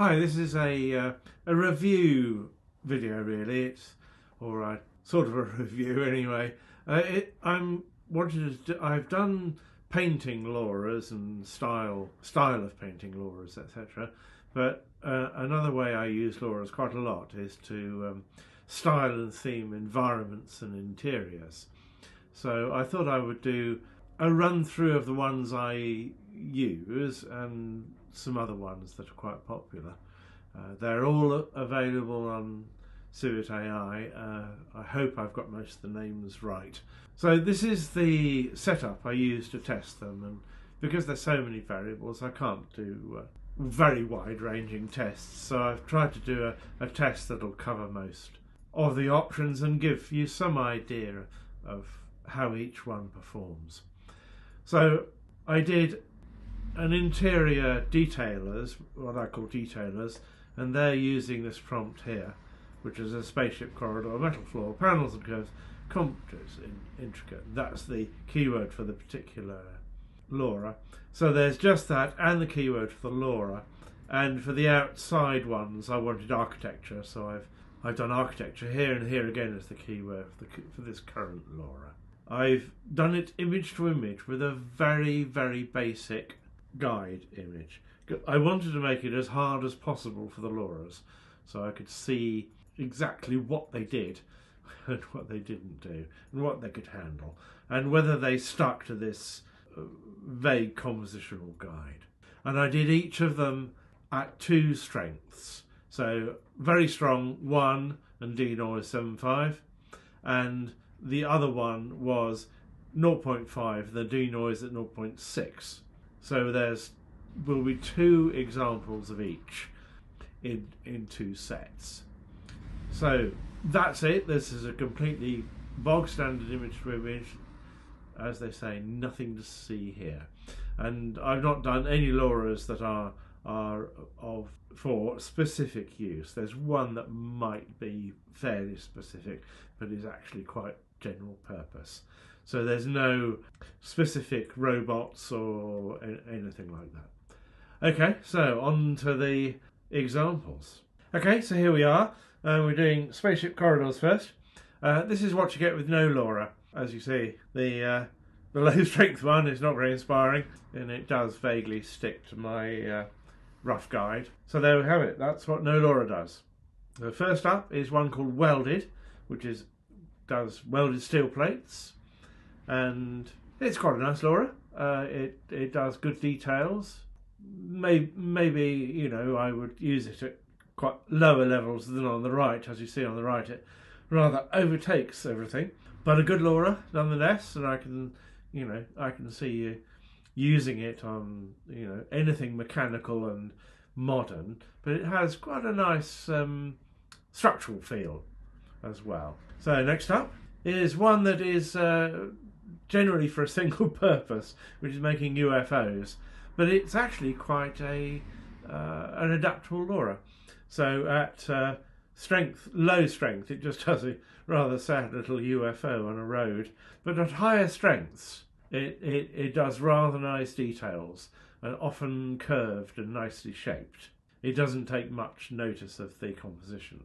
Hi, this is a uh, a review video. Really, it's or a sort of a review anyway. Uh, it, I'm wanted to, I've done painting Loras and style style of painting Loras, etc. But uh, another way I use Loras quite a lot is to um, style and theme environments and interiors. So I thought I would do a run through of the ones I use and some other ones that are quite popular. Uh, they're all available on Civit AI. Uh, I hope I've got most of the names right. So this is the setup I use to test them, and because there's so many variables, I can't do uh, very wide-ranging tests. So I've tried to do a, a test that'll cover most of the options and give you some idea of how each one performs. So I did an interior detailers, what I call detailers, and they're using this prompt here, which is a spaceship corridor, metal floor, panels and curves, complex, in, intricate. That's the keyword for the particular Lora. So there's just that and the keyword for the Lora. And for the outside ones, I wanted architecture, so I've I've done architecture here and here again as the keyword for, the, for this current Lora. I've done it image to image with a very, very basic guide image. I wanted to make it as hard as possible for the Loras so I could see exactly what they did and what they didn't do and what they could handle and whether they stuck to this uh, vague compositional guide. And I did each of them at two strengths. So very strong one and denoise 7.5 and the other one was 0.5, the denoise at 0.6. So there's will be two examples of each in in two sets. So that's it. This is a completely bog standard image to image. As they say, nothing to see here. And I've not done any Loras that are are of for specific use. There's one that might be fairly specific, but is actually quite general purpose. So there's no specific robots or anything like that. Okay, so on to the examples. Okay, so here we are. We're doing spaceship corridors first. Uh, this is what you get with no Lora. As you see, the uh, the low strength one is not very inspiring, and it does vaguely stick to my uh, rough guide. So there we have it. That's what no Lora does. The first up is one called Welded, which is does welded steel plates, and it's quite a nice Lora. Uh, it it does good details. Maybe maybe you know I would use it at quite lower levels than on the right, as you see on the right. It rather overtakes everything, but a good Lora nonetheless, and I can you know I can see you using it on you know anything mechanical and modern, but it has quite a nice um, structural feel as well. So next up is one that is uh, generally for a single purpose, which is making UFOs, but it's actually quite a uh, an adaptable Lora. So at uh, strength, low strength, it just has a rather sad little UFO on a road, but at higher strengths, it, it, it does rather nice details and often curved and nicely shaped. It doesn't take much notice of the composition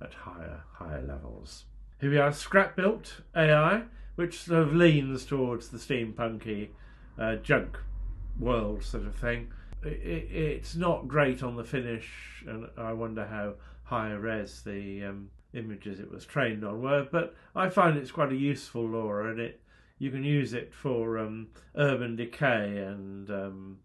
at higher higher levels. Here we are, scrap built AI, which sort of leans towards the steampunky uh, junk world sort of thing. It, it, it's not great on the finish, and I wonder how high res the um, images it was trained on were. But I find it's quite a useful Lora, and it you can use it for um, urban decay and um,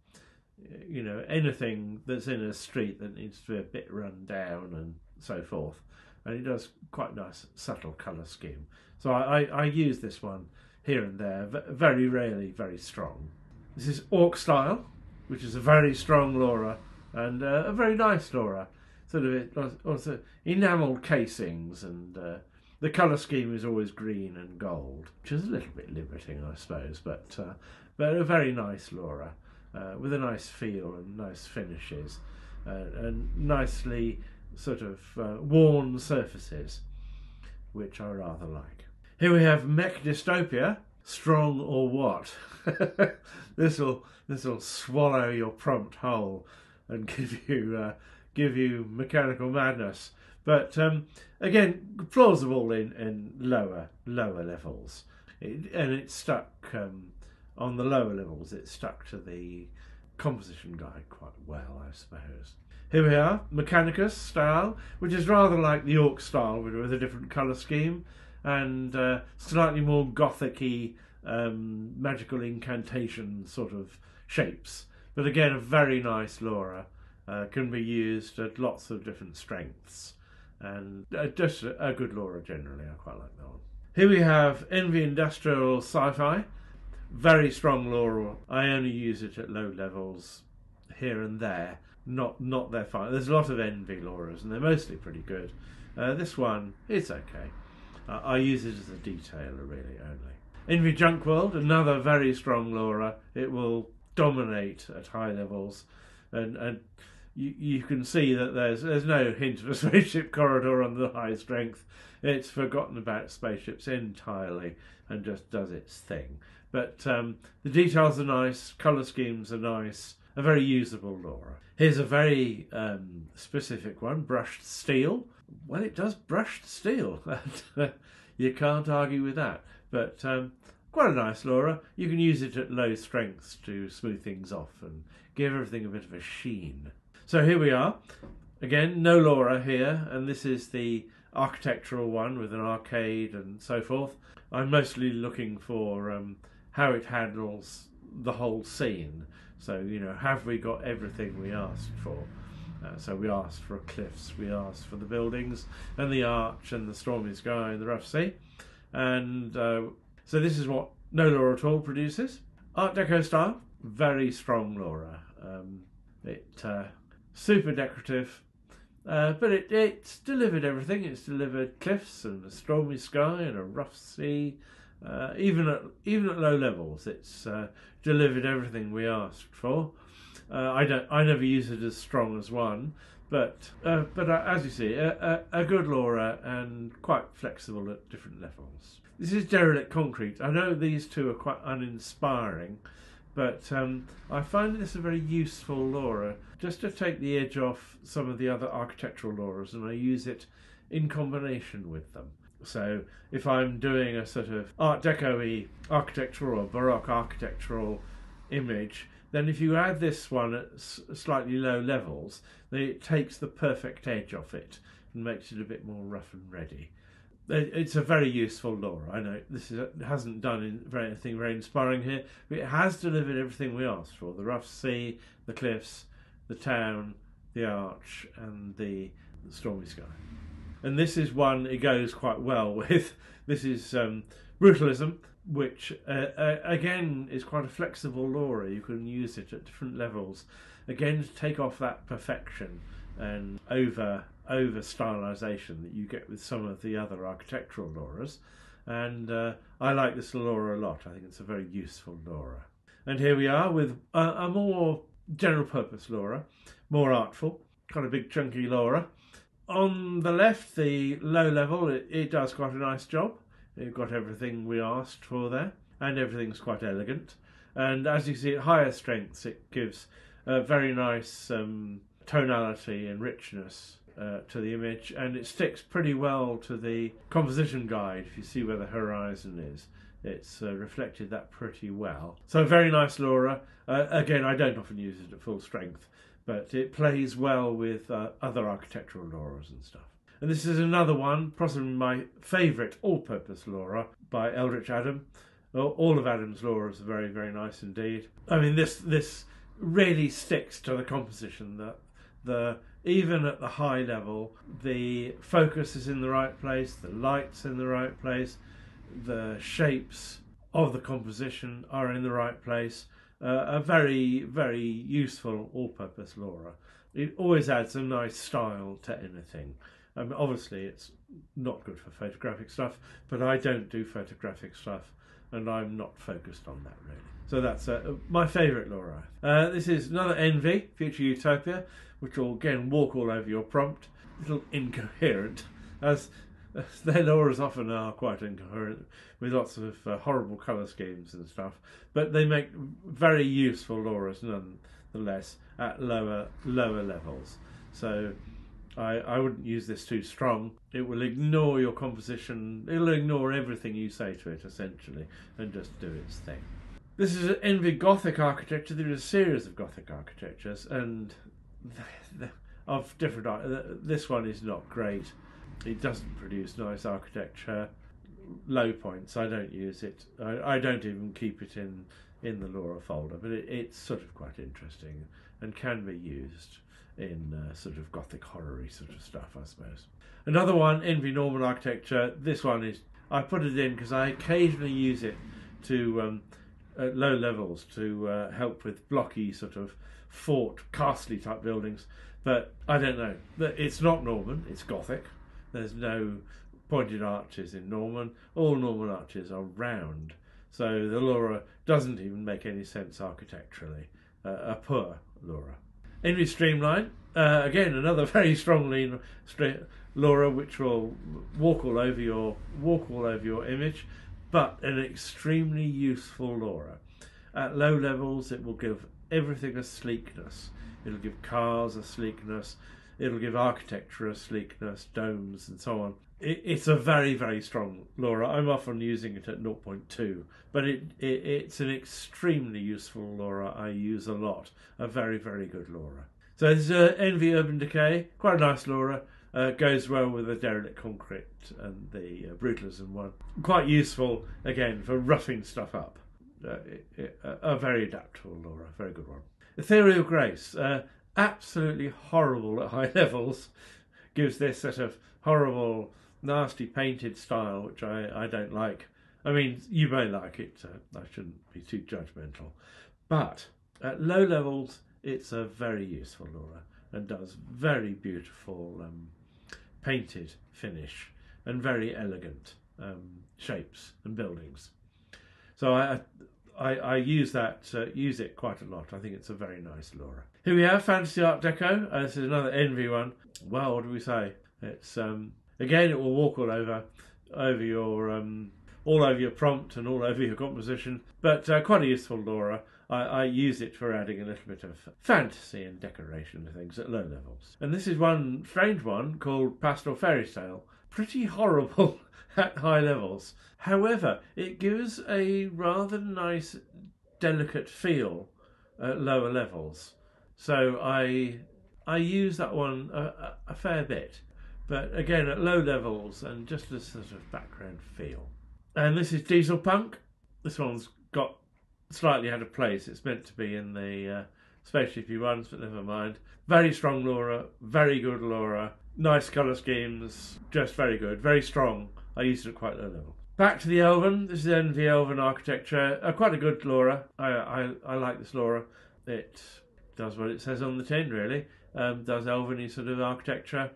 you know anything that's in a street that needs to be a bit run down and so forth and it does quite nice subtle colour scheme. So I, I, I, use this one here and there, very rarely very strong. This is Orc Style, which is a very strong Lora and uh, a very nice Lora. Sort of also enamelled casings and uh, the colour scheme is always green and gold, which is a little bit limiting, I suppose, but uh, but a very nice Lora uh, with a nice feel and nice finishes uh, and nicely sort of uh, worn surfaces, which I rather like. Here we have Mech Dystopia, strong or what? this will this will swallow your prompt whole and give you uh, give you mechanical madness. But um, again, plausible in, in lower lower levels, it, and it's stuck um, on the lower levels. It's stuck to the composition guide quite well, I suppose. Here we are, Mechanicus style, which is rather like the Orc style, with, a different colour scheme and uh, slightly more gothicy um, magical incantation sort of shapes. But again, a very nice Lora. Uh, can be used at lots of different strengths and uh, just a, a, good Lora generally. I quite like that one. Here we have Envy Industrial Sci-Fi. Very strong Lora. I only use it at low levels here and there. Not not their fine. There's a lot of Envy Loras and they're mostly pretty good. Uh, this one is okay. Uh, I use it as a detailer really only. Envy Junk World, another very strong Lora. It will dominate at high levels and and you, you can see that there's there's no hint of a spaceship corridor on the high strength. It's forgotten about spaceships entirely and just does its thing. But um, the details are nice, colour schemes are nice, a very usable Lora. Here's a very um, specific one, brushed steel. Well, it does brushed steel. you can't argue with that. But um, quite a nice Lora. You can use it at low strengths to smooth things off and give everything a bit of a sheen. So here we are. Again, no Lora here, and this is the architectural one with an arcade and so forth. I'm mostly looking for um, how it handles the whole scene. So, you know, have we got everything we asked for? Uh, so we asked for cliffs, we asked for the buildings and the arch and the stormy sky and the rough sea. And uh, so this is what No Lora at all produces. Art Deco style, very strong Lora. Um, it uh, super decorative. Uh, but it, it's delivered everything. It's delivered cliffs and a stormy sky and a rough sea. Uh, even at even at low levels, it's uh, delivered everything we asked for. Uh, I don't. I never use it as strong as one, but uh, but uh, as you see, a, a, a, good Lora and quite flexible at different levels. This is derelict concrete. I know these two are quite uninspiring, but um, I find this a very useful Lora just to take the edge off some of the other architectural Loras, and I use it in combination with them. So if I'm doing a sort of Art Deco architectural or Baroque architectural image, then if you add this one at slightly low levels, then it takes the perfect edge off it and makes it a bit more rough and ready it's a very useful Lora. I know this is, hasn't done very, anything very inspiring here, but it has delivered everything we asked for: the rough sea, the cliffs, the town, the arch, and the stormy sky. And this is one it goes quite well with. This is um, brutalism, which uh, uh, again is quite a flexible Lora. You can use it at different levels, again to take off that perfection and over over stylization that you get with some of the other architectural Loras. And uh, I like this Lora a lot. I think it's a very useful Lora. And here we are with a, a more general purpose Lora, more artful, kind of big chunky Lora. On the left, the low level, it, it does quite a nice job. You've got everything we asked for there, and everything's quite elegant. And as you see at higher strengths, it gives a very nice um, tonality and richness uh, to the image, and it sticks pretty well to the composition guide. If you see where the horizon is, it's uh, reflected that pretty well. So very nice, Lora. Uh, again, I don't often use it at full strength, but it plays well with uh, other architectural Loras and stuff. And this is another one, possibly my favourite all-purpose Lora by Eldritch Adam. All of Adam's Loras are very, very nice indeed. I mean, this this really sticks to the composition that the even at the high level, the focus is in the right place, the light's in the right place, the shapes of the composition are in the right place. Uh, a very, very useful all-purpose Lora. It always adds a nice style to anything. Mean, obviously, it's not good for photographic stuff, but I don't do photographic stuff, and I'm not focused on that really. So that's uh, my favourite Lora. Uh, this is another Envy, Future Utopia which will again walk all over your prompt. A little incoherent, as their Loras often are quite incoherent, with lots of uh, horrible colour schemes and stuff. But they make very useful Loras nonetheless at lower lower levels. So I, I wouldn't use this too strong. It will ignore your composition, it'll ignore everything you say to it essentially and just do its thing. This is Envy Gothic architecture. There is a series of Gothic architectures and of different. This one is not great. It doesn't produce nice architecture. Low points. I don't use it. I, I don't even keep it in in the Lora folder, but it, it's sort of quite interesting and can be used in uh, sort of gothic horror sort of stuff, I suppose. Another one, Envy Norman Architecture. This one is I put it in because I occasionally use it to um, at low levels to uh, help with blocky sort of fort, castle type buildings. But I don't know. It's not Norman. It's Gothic. There's no pointed arches in Norman. All Norman arches are round. So the Lora doesn't even make any sense architecturally. Uh, a poor Lora. Envy Streamline, uh, again another very strong strongly Lora, which will walk all over your walk all over your image, but an extremely useful Lora. At low levels, it will give everything a sleekness. It'll give cars a sleekness. It'll give architecture a sleekness, domes and so on it, it's a very very strong Lora. I'm often using it at 0.2, but it, it it's an extremely useful Lora. I use a lot. A very very good Lora. So this is uh, Envy Urban Decay, quite a nice Lora. Uh, goes well with the derelict concrete and the uh, brutalism one. Quite useful again for roughing stuff up. Uh, it, it, a very adaptable Lora, very good one. Ethereal Grace, uh, absolutely horrible at high levels, gives this sort of horrible nasty painted style, which I, I don't like. I mean, you may like it, so I shouldn't be too judgmental. But at low levels, it's a very useful Lora and does very beautiful um, painted finish and very elegant um, shapes and buildings. So I, I, I use that uh, use it quite a lot. I think it's a very nice Lora. Here we have Fantasy Art Deco. Uh, this is another Envy one. Well, what do we say? It's um, Again, it will walk all over over your um, all over your prompt and all over your composition, but uh, quite a useful Lora. I, I, use it for adding a little bit of fantasy and decoration to things at low levels. And this is one strange one called Pastoral Fairy Tale. Pretty horrible at high levels. However, it gives a rather nice, delicate feel at lower levels. So I I use that one a, a, fair bit but again at low levels and just a sort of background feel. And this is Diesel Punk. This one's got slightly out of place. It's meant to be in the uh, spaceshipy ones, but never mind. Very strong Lora, very good Lora, nice colour schemes, just very good, very strong. I used it at quite low level. Back to the Elven. This is Envy Elven architecture. Uh, quite a good Lora. I, I, I like this Lora. It does what it says on the tin, really. Um, does Elven sort of architecture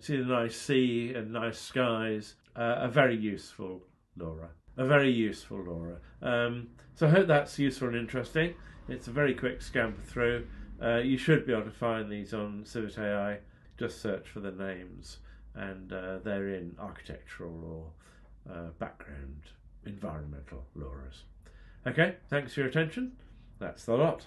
see the nice sea and nice skies. Uh, a very useful Lora. A very useful Lora. Um, so I hope that's useful and interesting. It's a very quick scamper through. Uh, you should be able to find these on Civit AI. Just search for the names, and uh, they're in architectural or uh, background environmental Loras. Okay, thanks for your attention. That's the lot.